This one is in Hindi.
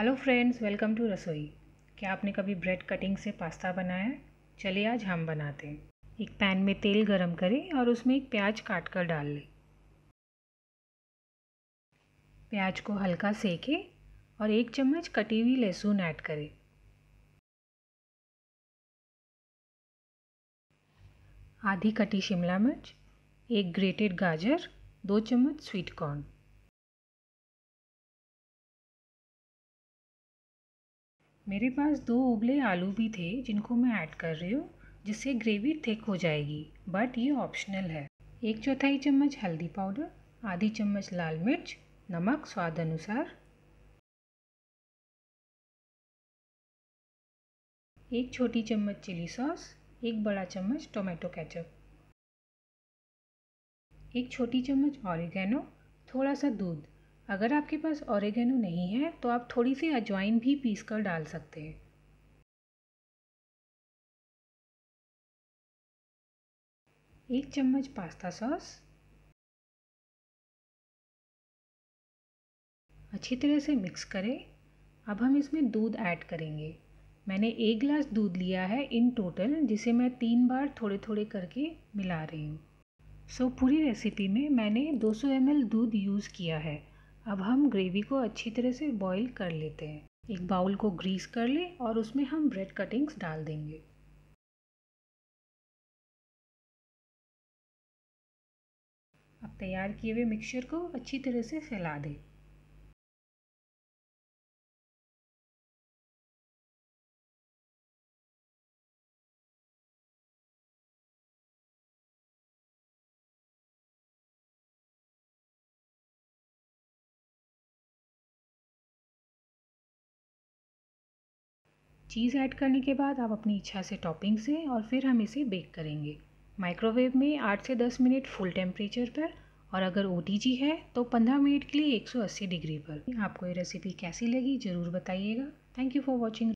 हेलो फ्रेंड्स, वेलकम टू रसोई। क्या आपने कभी ब्रेड कटिंग से पास्ता बनाया चलिए आज हम बनाते हैं। एक पैन में तेल गरम करें और उसमें एक प्याज काट कर डाल लें। प्याज को हल्का सेकें और एक चम्मच कटी हुई लहसुन ऐड करें। आधी कटी शिमला मिर्च, एक ग्रेटेड गाजर, दो चम्मच स्वीट कॉर्न। मेरे पास दो उबले आलू भी थे जिनको मैं ऐड कर रही हूँ, जिससे ग्रेवी थिक हो जाएगी बट ये ऑप्शनल है। एक चौथाई चम्मच हल्दी पाउडर, आधी चम्मच लाल मिर्च, नमक स्वाद अनुसार। एक छोटी चम्मच चिली सॉस, एक बड़ा चम्मच टोमेटो केचप। एक छोटी चम्मच ऑरिगेनो, थोड़ा सा दूध। अगर आपके पास ऑरेगेनो नहीं है तो आप थोड़ी सी अजवाइन भी पीस कर डाल सकते हैं। एक चम्मच पास्ता सॉस। अच्छी तरह से मिक्स करें। अब हम इसमें दूध ऐड करेंगे। मैंने एक गिलास दूध लिया है इन टोटल जिसे मैं तीन बार थोड़े थोड़े करके मिला रही हूँ। सो so, पूरी रेसिपी में मैंने 200 ml दूध यूज़ किया है। अब हम ग्रेवी को अच्छी तरह से बॉईल कर लेते हैं। एक बाउल को ग्रीस कर ले और उसमें हम ब्रेड कटिंग्स डाल देंगे। अब तैयार किए हुए मिक्सचर को अच्छी तरह से फैला दें। चीज़ ऐड करने के बाद आप अपनी इच्छा से टॉपिंग से और फिर हम इसे बेक करेंगे। माइक्रोवेव में आठ से 10 मिनट फुल टेम्परेचर पर और अगर ओटीजी है तो 15 मिनट के लिए 180 डिग्री पर। आपको ये रेसिपी कैसी लगी, ज़रूर बताइएगा। Thank you for watching